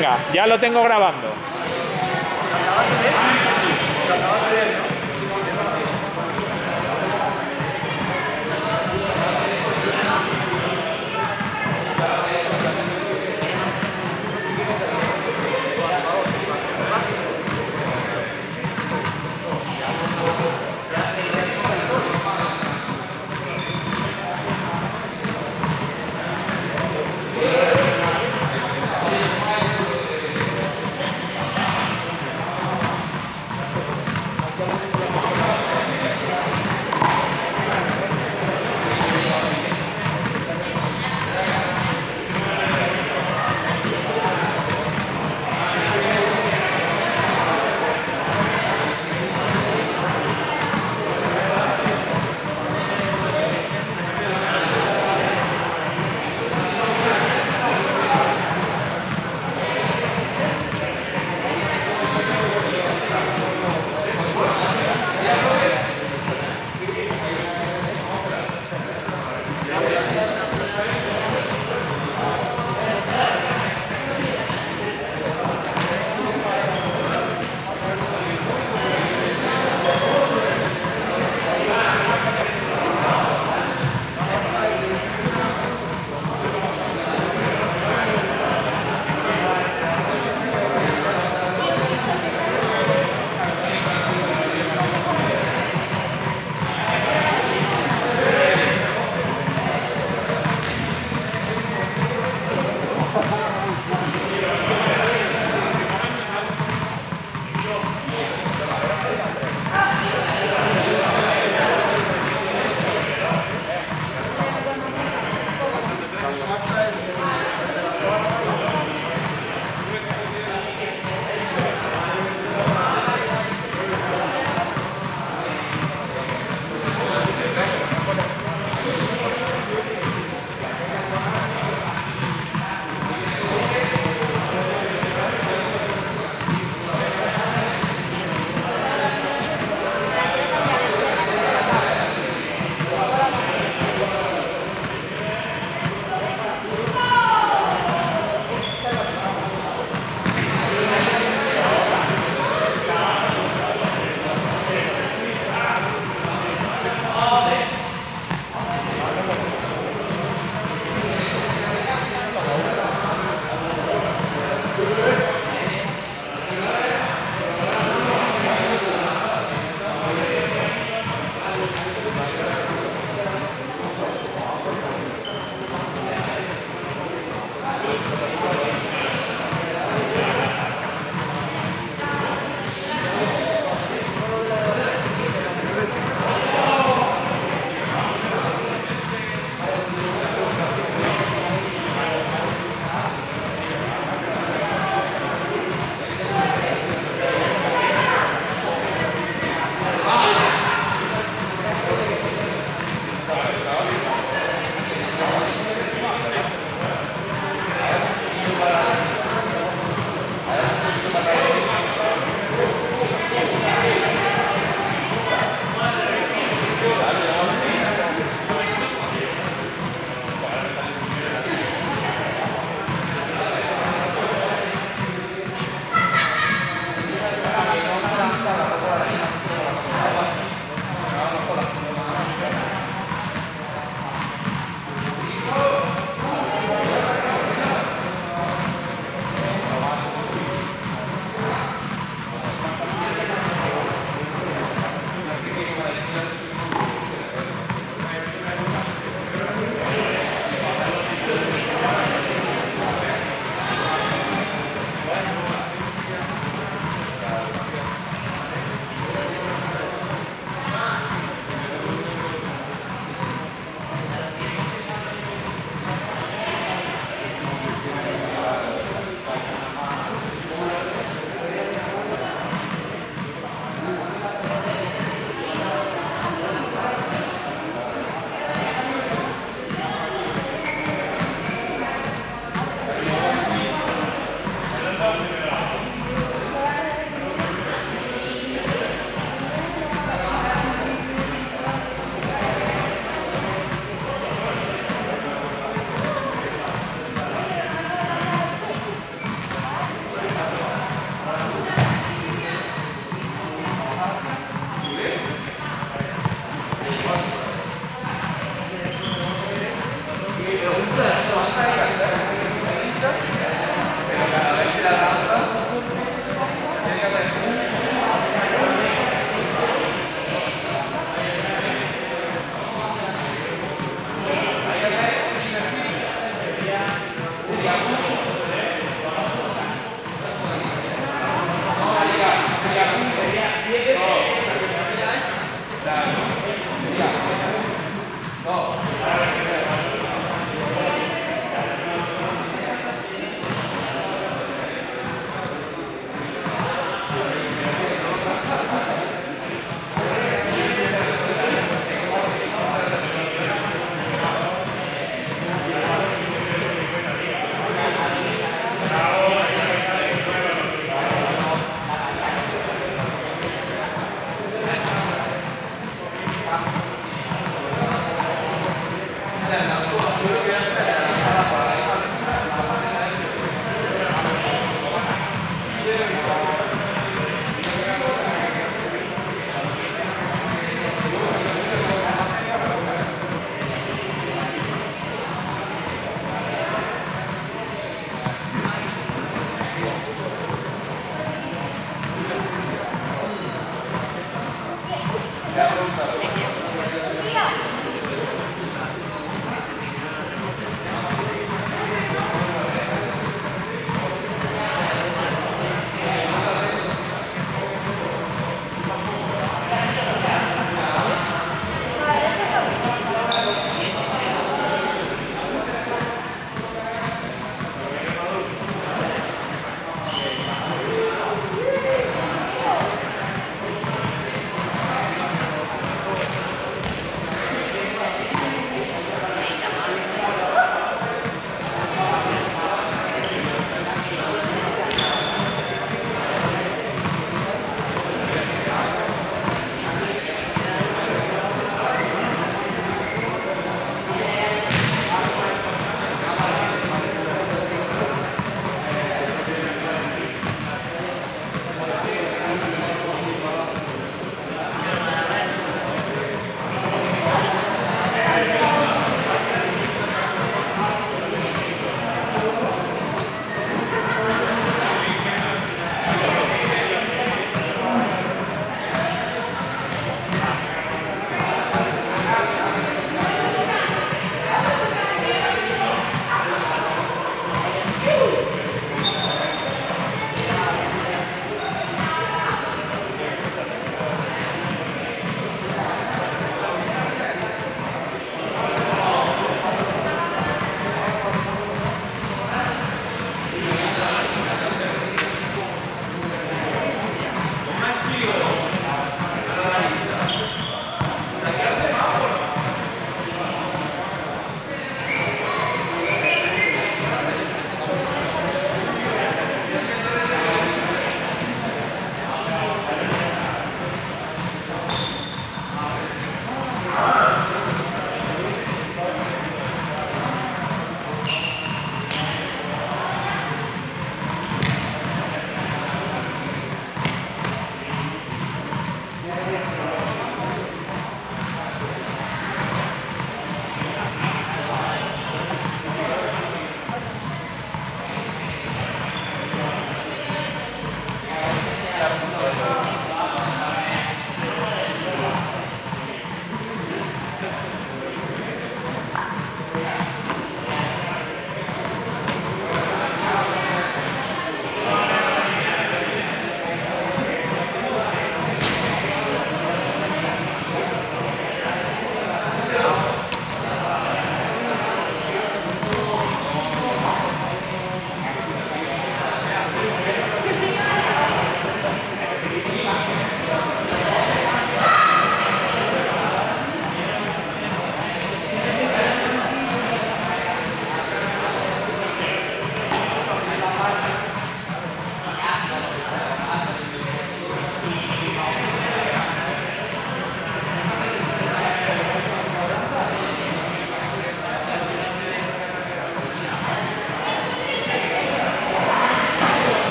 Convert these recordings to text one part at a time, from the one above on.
Venga, ya lo tengo grabando.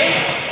game.